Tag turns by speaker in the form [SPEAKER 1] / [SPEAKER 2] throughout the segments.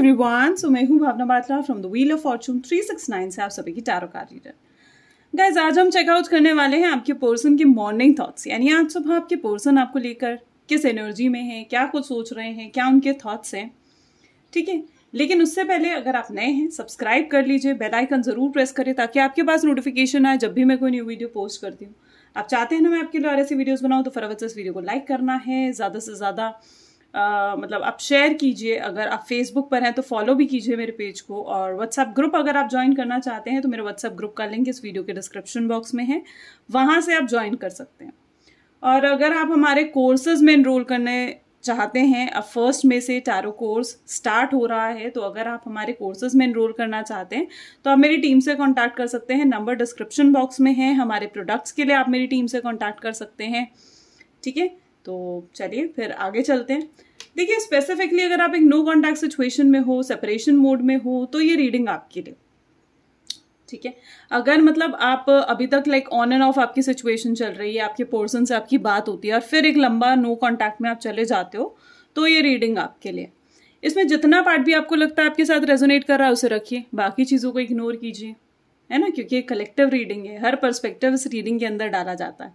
[SPEAKER 1] Everyone so मैं हूँ Bhavna Batla from the wheel of fortune 369 से आप सभी की टैरो कार्ड रीडर गाइज़ आज हम चेकआउट करने वाले हैं आपके पर्सन के मॉर्निंग थॉट्स यानी आज सुबह आपके पर्सन आपको लेकर किस एनर्जी में है, क्या कुछ सोच रहे हैं, क्या उनके थॉट्स हैं. ठीक है? लेकिन उससे पहले अगर आप नए हैं सब्सक्राइब कर लीजिए बेल आइकन ज़रूर प्रेस करें ताकि आपके पास नोटिफिकेशन आए जब भी मैं कोई न्यू वीडियो पोस्ट करती हूँ. आप चाहते हैं ना मैं आपके लिए और ऐसी वीडियोस बनाऊँ तो फटाफट से इस वीडियो को लाइक करना है. ज़्यादा से ज़्यादा मतलब आप शेयर कीजिए, अगर आप फेसबुक पर हैं तो फॉलो भी कीजिए मेरे पेज को और व्हाट्सएप ग्रुप अगर आप ज्वाइन करना चाहते हैं तो मेरे व्हाट्सएप ग्रुप का लिंक इस वीडियो के डिस्क्रिप्शन बॉक्स में है। वहाँ से आप ज्वाइन कर सकते हैं। और अगर आप हमारे कोर्सेज में इनरोल करने चाहते हैं, अब फ़र्स्ट में से टैरो कोर्स स्टार्ट हो रहा है तो अगर आप हमारे कोर्सेज में इनरोल करना चाहते हैं तो आप मेरी टीम से कांटेक्ट कर सकते हैं। नंबर डिस्क्रिप्शन बॉक्स में है, हमारे प्रोडक्ट्स के लिए आप मेरी टीम से कांटेक्ट कर सकते हैं। ठीक है? तो चलिए फिर आगे चलते हैं। देखिए स्पेसिफिकली अगर आप एक नो कॉन्टैक्ट सिचुएशन में हो सेपरेशन मोड में हो तो ये रीडिंग आपके लिए। ठीक है? अगर मतलब आप अभी तक लाइक ऑन एंड ऑफ़ आपकी सिचुएशन चल रही है, आपके पर्सन से आपकी बात होती है, और फिर एक लंबा नो कॉन्टैक्ट में आप चले जाते हो तो ये रीडिंग आपके लिए। इसमें जितना पार्ट भी आपको लगता है आपके साथ रेजोनेट कर रहा है, उसे रखिए। बाकी चीज़ों को इग्नोर कीजिए। है ना? क्योंकि कलेक्टिव रीडिंग है। हर पर्सपेक्टिव इस रीडिंग के अंदर डाला जाता है।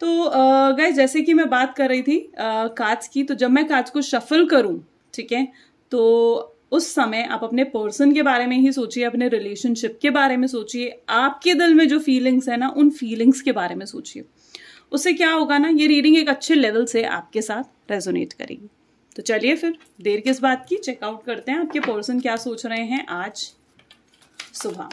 [SPEAKER 1] तो गाइस जैसे कि मैं बात कर रही थी काच की तो जब मैं काच को शफल करूँ, ठीक है तो उस समय आप अपने पर्सन के बारे में ही सोचिए, अपने रिलेशनशिप के बारे में सोचिए, आपके दिल में जो फीलिंग्स है ना, उन फीलिंग्स के बारे में सोचिए। उससे क्या होगा ना, ये रीडिंग एक अच्छे लेवल से आपके साथ रेजोनेट करेगी। तो चलिए फिर, देर किस बात की? चेकआउट करते हैं आपके पर्सन क्या सोच रहे हैं आज सुबह।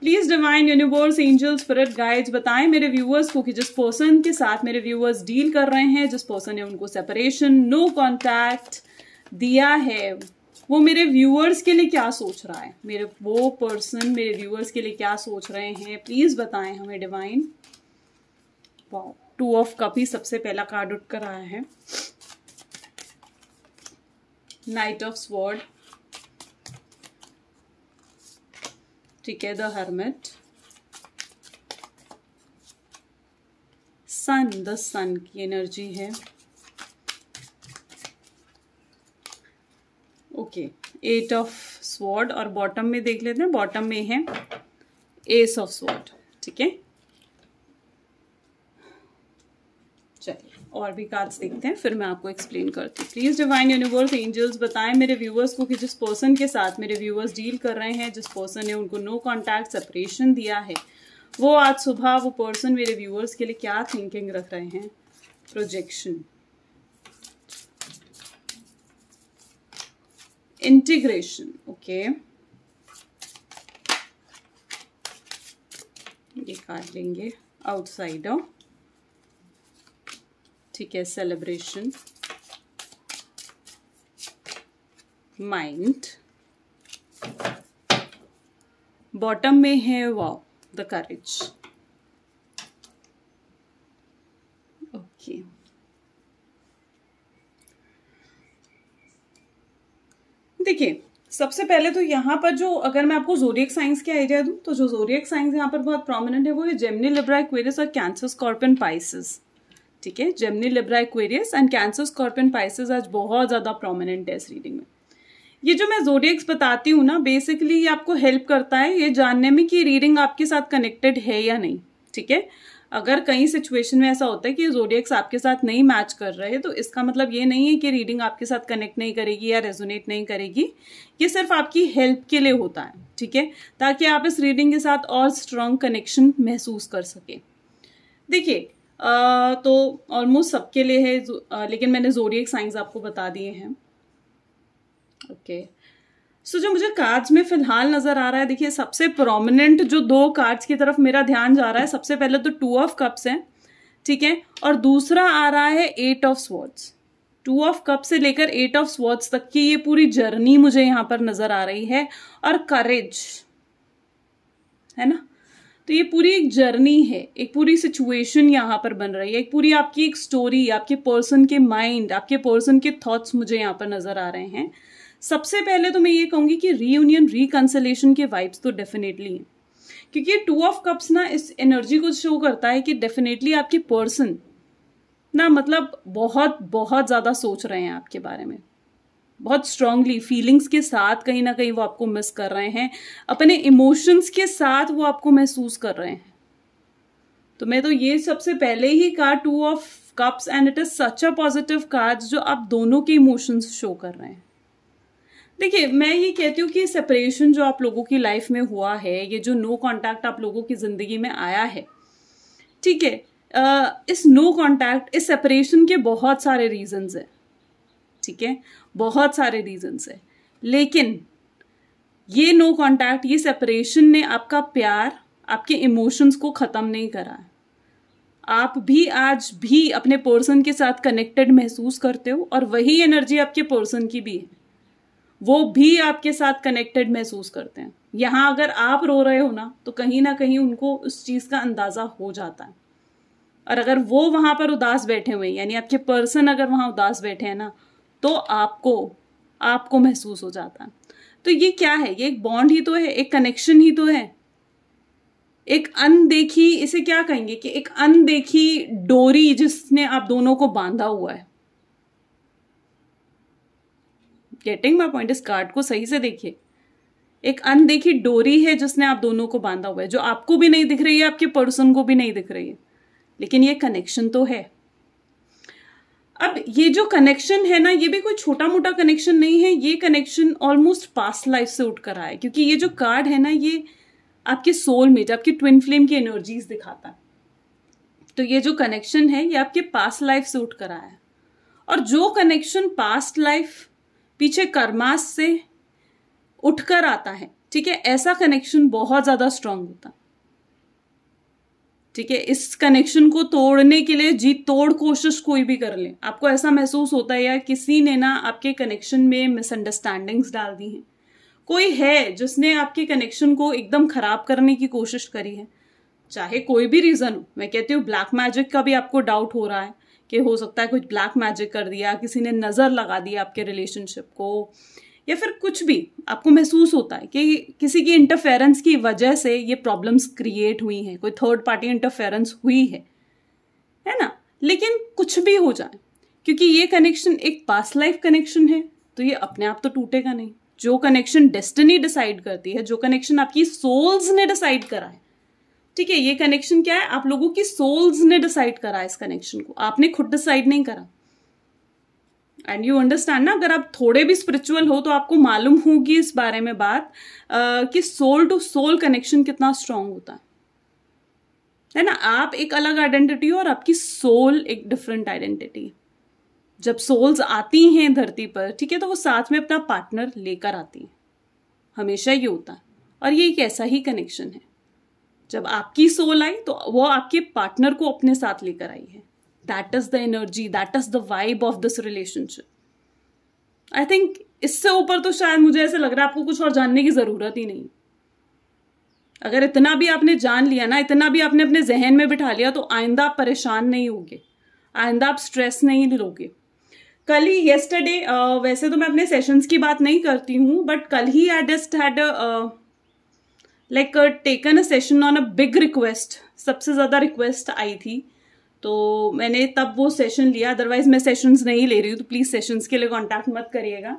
[SPEAKER 1] Please divine universe angel spirit guides बताएँ मेरे व्यूअर्स को कि जिस पर्सन के साथ मेरे व्यूअर्स डील कर रहे हैं, जिस पर्सन ने उनको सेपरेशन नो कॉन्टैक्ट दिया है, वो मेरे व्यूअर्स के लिए क्या सोच रहा है? मेरे वो पर्सन मेरे व्यूअर्स के लिए क्या सोच रहे हैं? प्लीज़ बताएँ हमें divine wow two of cup ही सबसे पहला कार्ड उठ कर आया है. नाइट ऑफ़ स्वॉर्ड ठीक है the hermit sun the sun की एनर्जी है। ओके एट ऑफ़ स्वॉर्ड और बॉटम में देख लेते हैं। बॉटम में है। एस ऑफ़ स्वॉर्ड ठीक है चलिए और भी कार्ड्स देखते हैं, फिर मैं आपको एक्सप्लेन करती हूँ। प्लीज़ डिवाइन यूनिवर्स एंजल्स बताएँ मेरे व्यूअर्स को कि जिस पर्सन के साथ मेरे व्यूअर्स डील कर रहे हैं, जिस पर्सन ने उनको नो कॉन्टैक्ट सेपरेशन दिया है, वो आज सुबह वो पर्सन मेरे व्यूअर्स के लिए क्या थिंकिंग रख रहे हैं? प्रोजेक्शन इंटीग्रेशन ओके ये कार्ड लेंगे. आउटसाइडर ठीक है सेलिब्रेशन माइंड बॉटम में है वाव द करेज ओके देखिए, सबसे पहले तो यहाँ पर जो, अगर मैं आपको जोरियक साइंस के आइडिया दूँ तो जो जोरियक साइंस यहाँ पर बहुत प्रोमिनेंट है, वो है जेमनी लिब्रा एक्वेरियस और कैंसर स्कॉर्पियन पाइसिस ठीक है? Gemini Libra Aquarius and Cancer Scorpion Pisces आज बहुत ज़्यादा प्रोमिनेंट है इस रीडिंग में। ये जो मैं जोरियक्स बताती हूँ ना बेसिकली ये आपको हेल्प करता है ये जानने में कि रीडिंग आपके साथ कनेक्टेड है या नहीं, ठीक है? अगर कई सिचुएशन में ऐसा होता है कि जोडियक्स आपके साथ नहीं मैच कर रहे तो इसका मतलब ये नहीं है कि रीडिंग आपके साथ कनेक्ट नहीं करेगी या रेजोनेट नहीं करेगी। ये सिर्फ़ आपकी हेल्प के लिए होता है, ठीक है? ताकि आप इस रीडिंग के साथ और स्ट्रॉन्ग कनेक्शन महसूस कर सके। देखिए तो ऑलमोस्ट सबके लिए है आ, लेकिन मैंने जोडियक साइंस आपको बता दिए हैं। ओके. सो so, जो मुझे कार्ड्स में फ़िलहाल नज़र आ रहा है देखिए सबसे प्रोमिनेंट जो दो कार्ड्स की तरफ़ मेरा ध्यान जा रहा है सबसे पहले तो टू ऑफ़ कप्स है ठीक है? और दूसरा आ रहा है eight of swords two of cup से लेकर एट ऑफ़ स्वर्ड्स तक की ये पूरी जर्नी मुझे यहाँ पर नज़र आ रही है। और करेज है ना? तो ये पूरी एक जर्नी है, एक पूरी सिचुएशन यहाँ पर बन रही है, एक पूरी आपकी एक स्टोरी आपके पर्सन के माइंड आपके पर्सन के थॉट्स मुझे यहाँ पर नज़र आ रहे हैं। सबसे पहले तो मैं ये कहूँगी कि रीयूनियन रिकन्सलेशन के वाइब्स तो डेफिनेटली हैं। क्योंकि टू ऑफ़ कप्स ना इस एनर्जी को शो करता है कि डेफिनेटली आपके पर्सन ना मतलब बहुत बहुत ज़्यादा सोच रहे हैं आपके बारे में। बहुत स्ट्रांगली फीलिंग्स के साथ कहीं ना कहीं वो आपको मिस कर रहे हैं। अपने इमोशंस के साथ वो आपको महसूस कर रहे हैं। तो मैं तो ये सबसे पहले ही कहा two of cups and it is such a positive card जो आप दोनों के इमोशंस शो कर रहे हैं। देखिए, मैं ये कहती हूँ कि सेपरेशन जो आप लोगों की लाइफ में हुआ है, ये जो नो no कांटेक्ट आप लोगों की ज़िंदगी में आया है, ठीक है इस नो कांटेक्ट इस सेपरेशन के बहुत सारे रीजंस है, ठीक है? बहुत सारे रीजंस है। लेकिन ये नो कांटेक्ट ये सेपरेशन ने आपका प्यार, आपके इमोशंस को ख़त्म नहीं करा है। आप भी आज भी अपने पर्सन के साथ कनेक्टेड महसूस करते हो और वही एनर्जी आपके पर्सन की भी है। वो भी आपके साथ कनेक्टेड महसूस करते हैं। यहाँ अगर आप रो रहे हो ना तो कहीं ना कहीं उनको उस चीज़ का अंदाज़ा हो जाता है। और अगर वो वहाँ पर उदास बैठे हुए यानी आपके पर्सन अगर वहाँ उदास बैठे हैं ना तो आपको आपको महसूस हो जाता। तो ये क्या है? ये एक बॉन्ड ही तो है, एक कनेक्शन ही तो है। एक अनदेखी, इसे क्या कहेंगे कि एक अनदेखी डोरी जिसने आप दोनों को बांधा हुआ है। गेटिंग माई पॉइंट इस कार्ड को सही से देखिए। एक अनदेखी डोरी है जिसने आप दोनों को बांधा हुआ है, जो आपको भी नहीं दिख रही है, आपके पर्सन को भी नहीं दिख रही है। लेकिन ये कनेक्शन तो है। अब ये जो कनेक्शन है ना, ये भी कोई छोटा मोटा कनेक्शन नहीं है, ये कनेक्शन ऑलमोस्ट पास्ट लाइफ से उठ कर आया है। क्योंकि ये जो कार्ड है ना, ये आपके सोल सोलमेट आपके ट्विन फ्लेम की एनर्जीज दिखाता है। तो ये जो कनेक्शन है, ये आपके पास्ट लाइफ से उठ कर आया है। और जो कनेक्शन पास्ट लाइफ पीछे कर्मास से उठकर आता है, ठीक है, ऐसा कनेक्शन बहुत ज़्यादा स्ट्रांग होता ठीक है, इस कनेक्शन को तोड़ने के लिए जी, तोड़ कोशिश कोई भी कर ले। आपको ऐसा महसूस होता है या किसी ने ना आपके कनेक्शन में मिसअंडरस्टैंडिंग्स डाल दी हैं। कोई है जिसने आपके कनेक्शन को एकदम खराब करने की कोशिश करी है। चाहे कोई भी रीजन हो, मैं कहती हूँ ब्लैक मैजिक का भी आपको डाउट हो रहा है कि हो सकता है कुछ ब्लैक मैजिक कर दिया, किसी ने नज़र लगा दी आपके रिलेशनशिप को। या फिर कुछ भी, आपको महसूस होता है कि किसी की इंटरफेरेंस की वजह से ये प्रॉब्लम्स क्रिएट हुई हैं, कोई थर्ड पार्टी इंटरफेरेंस हुई है है ना? लेकिन कुछ भी हो जाए, क्योंकि ये कनेक्शन एक पास लाइफ कनेक्शन है तो ये अपने आप तो टूटेगा नहीं। जो कनेक्शन डेस्टिनी डिसाइड करती है, जो कनेक्शन आपकी सोल्स ने डिसाइड करा है, ठीक है? ये कनेक्शन क्या है? आप लोगों की सोल्स ने डिसाइड करा है इस कनेक्शन को। आपने खुद डिसाइड नहीं करा। एंड यू अंडरस्टैंड ना अगर आप थोड़े भी स्पिरिचुअल हो तो आपको मालूम होगी इस बारे में बात आ, कि सोल टू सोल कनेक्शन कितना स्ट्रांग होता है। है ना? आप एक अलग आइडेंटिटी हो और आपकी सोल एक डिफरेंट आइडेंटिटी जब सोल्स आती हैं धरती पर ठीक है तो वो साथ में अपना पार्टनर लेकर आती हैं। हमेशा ये होता है। और ये एक ऐसा ही कनेक्शन है। जब आपकी सोल आई तो वो आपके पार्टनर को अपने साथ लेकर आई है। That is the energy that is the vibe of this relationship I think इससे ऊपर तो शायद मुझे ऐसे लग रहा है आपको कुछ और जानने की ज़रूरत ही नहीं। अगर इतना भी आपने जान लिया ना, इतना भी आपने अपने जहन में बिठा लिया तो आइंदा आप परेशान नहीं होगे। आइंदा आप स्ट्रेस नहीं लोगे। कल ही येस्टरडे वैसे तो मैं अपने सेशंस की बात नहीं करती हूँ बट कल ही I just had like taken a session on a big request सबसे ज़्यादा रिक्वेस्ट आई थी। तो मैंने तब वो सेशन लिया अदरवाइज़ मैं सेशंस नहीं ले रही हूँ तो प्लीज़ सेशंस के लिए कांटेक्ट मत करिएगा।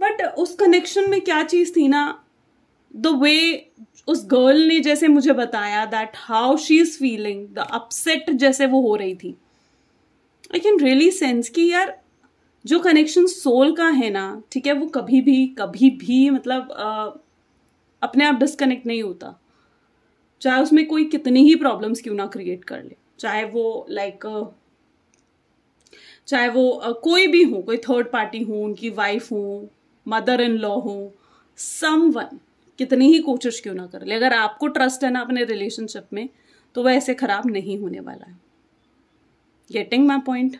[SPEAKER 1] बट उस कनेक्शन में क्या चीज़ थी ना द वे उस गर्ल ने जैसे मुझे बताया that how she is feeling the upset जैसे वो हो रही थी। आई कैन रियली सेंस कि यार जो कनेक्शन सोल का है ना ठीक है वो कभी भी कभी भी मतलब आ, अपने आप डिस्कनेक्ट नहीं होता। चाहे उसमें कोई कितनी ही प्रॉब्लम्स क्यों ना क्रिएट कर ले। चाहे वो लाइक चाहे वो कोई भी हो, कोई थर्ड पार्टी हो, उनकी वाइफ हो मदर इन लॉ हो सम वन कितनी ही कोशिश क्यों ना कर। ले अगर आपको ट्रस्ट है ना अपने रिलेशनशिप में तो वह ऐसे खराब नहीं होने वाला है। गेटिंग माई पॉइंट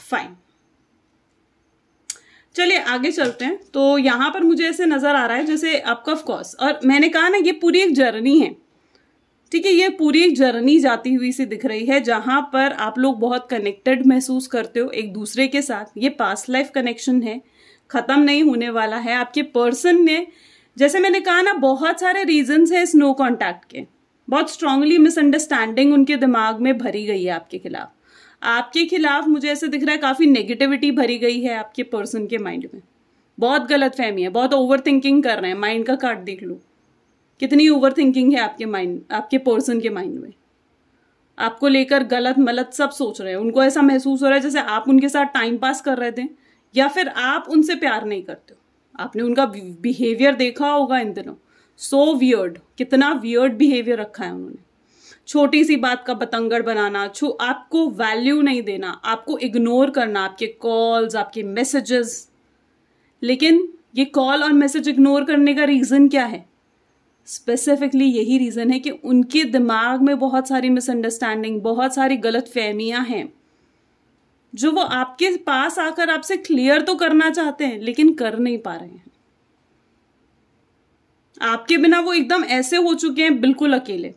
[SPEAKER 1] फाइन चलिए, आगे चलते हैं। तो यहाँ पर मुझे ऐसे नज़र आ रहा है, जैसे आपका ऑफकोर्स और मैंने कहा ना, ये पूरी एक जर्नी है। ठीक है, ये पूरी एक जर्नी जाती हुई सी दिख रही है, जहाँ पर आप लोग बहुत कनेक्टेड महसूस करते हो एक दूसरे के साथ। ये पास्ट लाइफ कनेक्शन है, खत्म नहीं होने वाला है। आपके पर्सन ने, जैसे मैंने कहा ना, बहुत सारे रीजंस है इस नो कॉन्टैक्ट के। बहुत स्ट्रांगली मिसअंडरस्टैंडिंग उनके दिमाग में भरी गई है आपके खिलाफ। आपके खिलाफ मुझे ऐसे दिख रहा है काफ़ी नेगेटिविटी भरी गई है आपके पर्सन के माइंड में। बहुत गलत फहमी है, बहुत ओवर थिंकिंग कर रहे हैं माइंड का कार्ड देख लो। कितनी ओवर थिंकिंग है आपके माइंड आपके पर्सन के माइंड में? आपको लेकर गलत मलत सब सोच रहे हैं। उनको ऐसा महसूस हो रहा है जैसे आप उनके साथ टाइम पास कर रहे थे, या फिर आप उनसे प्यार नहीं करते हो। आपने उनका बिहेवियर देखा होगा इन दिनों। सो so वियर्ड कितना वियर्ड बिहेवियर रखा है उन्होंने। छोटी सी बात का बतंगड़ बनाना, छो, आपको वैल्यू नहीं देना, आपको इग्नोर करना, आपके कॉल्स आपके मैसेजेस लेकिन ये कॉल और मैसेज इग्नोर करने का रीज़न क्या है? स्पेसिफिकली यही रीज़न है कि उनके दिमाग में बहुत सारी मिसअंडरस्टैंडिंग बहुत सारी गलत फहमियाँ हैं, जो वो आपके पास आकर आपसे क्लियर तो करना चाहते हैं, लेकिन कर नहीं पा रहे हैं। आपके बिना वो एकदम ऐसे हो चुके हैं, बिल्कुल अकेले।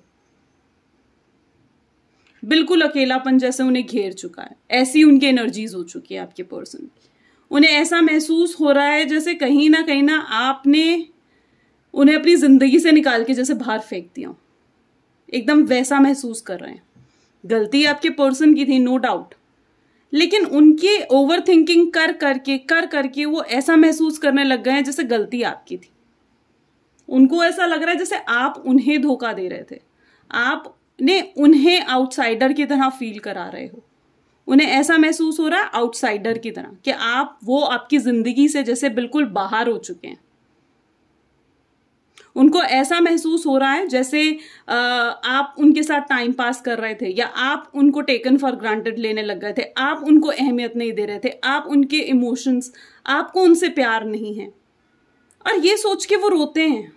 [SPEAKER 1] बिल्कुल अकेलापन जैसे उन्हें घेर चुका है। ऐसी उनकी एनर्जीज हो चुकी है आपके पर्सन उन्हें ऐसा महसूस हो रहा है जैसे कहीं ना कहीं ना आपने उन्हें अपनी ज़िंदगी से निकाल के जैसे बाहर फेंक दिया। एकदम वैसा महसूस कर रहे हैं। गलती आपके पर्सन की थी नो डाउट लेकिन उनके ओवर थिंकिंग कर करके कर करके वो ऐसा महसूस करने लग गए हैं जैसे गलती आपकी थी। उनको ऐसा लग रहा है जैसे आप उन्हें धोखा दे रहे थे। आपने उन्हें आउटसाइडर की तरह फील करा रहे हो। उन्हें ऐसा महसूस हो रहा है आउटसाइडर की तरह कि आप वो आपकी ज़िंदगी से जैसे बिल्कुल बाहर हो चुके हैं। उनको ऐसा महसूस हो रहा है जैसे आप उनके साथ टाइम पास कर रहे थे या आप उनको टेकन फॉर ग्रांटेड लेने लग गए थे, आप उनको अहमियत नहीं दे रहे थे, आप उनके इमोशंस आपको उनसे प्यार नहीं है। और ये सोच के वो रोते हैं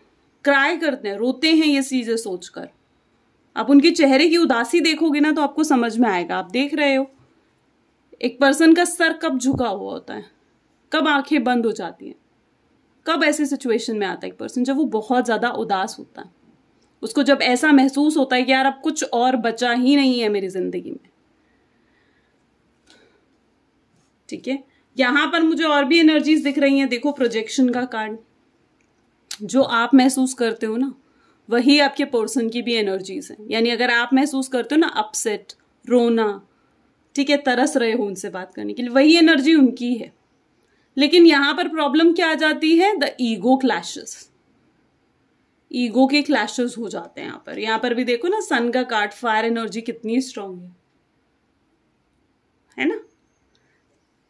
[SPEAKER 1] क्राई करते हैं, रोते हैं ये चीज़ें सोचकर। आप उनके चेहरे की उदासी देखोगे ना तो आपको समझ में आएगा, आप देख रहे हो। एक पर्सन का सर कब झुका हुआ होता है, कब आँखें बंद हो जाती हैं। कब ऐसी सिचुएशन में आता है एक पर्सन जब वो बहुत ज़्यादा उदास होता है। उसको जब ऐसा महसूस होता है कि यार अब कुछ और बचा ही नहीं है मेरी ज़िंदगी में। ठीक है? यहाँ पर मुझे और भी एनर्जीज दिख रही हैं। देखो प्रोजेक्शन का कार्ड जो आप महसूस करते हो ना, वही आपके पर्सन की भी एनर्जीज हैं। यानी अगर आप महसूस करते हो ना अपसेट रोना, ठीक है, तरस रहे हो उनसे बात करने के लिए, वही एनर्जी उनकी है। लेकिन यहाँ पर प्रॉब्लम क्या आ जाती है? द ईगो क्लैशेस ईगो के क्लैशेस हो जाते हैं यहाँ पर। यहाँ पर भी देखो ना सन का कार्ड फायर एनर्जी कितनी स्ट्रांग है। है ना?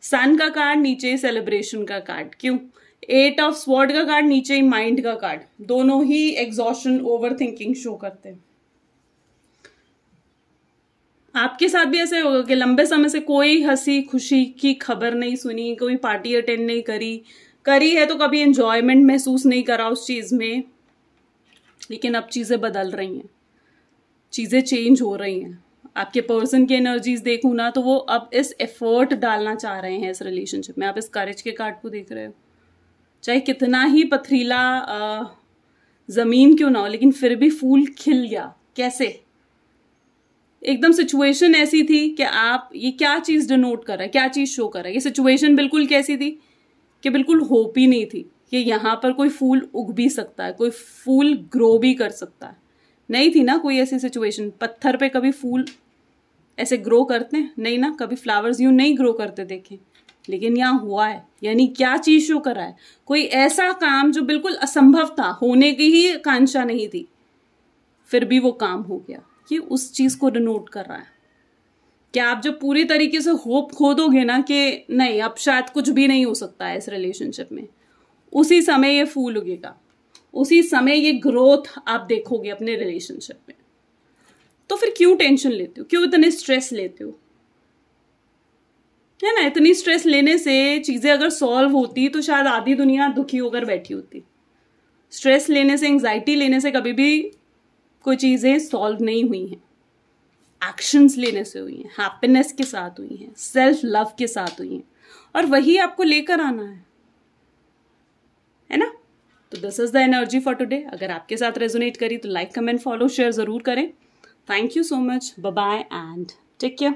[SPEAKER 1] सन का कार्ड नीचे सेलिब्रेशन का कार्ड क्यों? एट ऑफ़ स्वॉर्ड का कार्ड नीचे ही माइंड का कार्ड दोनों ही एग्जॉशन ओवर थिंकिंग शो करते हैं। आपके साथ भी ऐसे होगा कि लंबे समय से कोई हँसी खुशी की खबर नहीं सुनी, कोई पार्टी अटेंड नहीं करी करी है तो कभी एंजॉयमेंट महसूस नहीं करा उस चीज़ में। लेकिन अब चीज़ें बदल रही हैं। चीज़ें चेंज हो रही हैं। आपके पर्सन की एनर्जीज देखूँ ना तो वो अब इस एफर्ट डालना चाह रहे हैं इस रिलेशनशिप में। आप इस करेज के कार्ड को देख रहे हो। चाहे कितना ही पथरीला ज़मीन क्यों ना हो, लेकिन फिर भी फूल खिल गया। कैसे? एकदम सिचुएशन ऐसी थी कि आप ये क्या चीज़ डिनोट कर रहा है, क्या चीज़ शो कर रहा है? ये सिचुएशन बिल्कुल कैसी थी कि बिल्कुल होप ही नहीं थी कि यहाँ पर कोई फूल उग भी सकता है, कोई फूल ग्रो भी कर सकता है। नहीं थी ना कोई ऐसी सिचुएशन पत्थर पे कभी फूल ऐसे ग्रो करते हैं? नहीं ना, कभी फ्लावर्स यूँ नहीं ग्रो करते देखे। लेकिन यहाँ हुआ है, यानी क्या चीज़ शो कर है? कोई ऐसा काम जो बिल्कुल असंभव था, होने की ही आकांक्षा नहीं थी, फिर भी वो काम हो गया। ये उस चीज़ को डिनोट कर रहा है। क्या आप जब पूरी तरीके से होप खो दोगे ना कि नहीं, अब शायद कुछ भी नहीं हो सकता है इस रिलेशनशिप में। उसी समय ये फूल उगेगा। उसी समय ये ग्रोथ आप देखोगे अपने रिलेशनशिप में। तो फिर क्यों टेंशन लेते हो? क्यों इतने स्ट्रेस लेते हो? है ना? इतनी स्ट्रेस लेने से चीज़ें अगर सॉल्व होती तो शायद आधी दुनिया दुखी होकर बैठी होती। स्ट्रेस लेने से एंग्जाइटी लेने से कभी भी कोई चीज़ें सॉल्व नहीं हुई हैं। एक्शंस लेने से हुई हैं हैप्पीनेस के साथ हुई हैं सेल्फ लव के साथ हुई हैं। और वही आपको लेकर आना है। है ना? तो this is the energy for today अगर आपके साथ रेजोनेट करी तो लाइक कमेंट फॉलो शेयर ज़रूर करें। Thank you so much bye and take care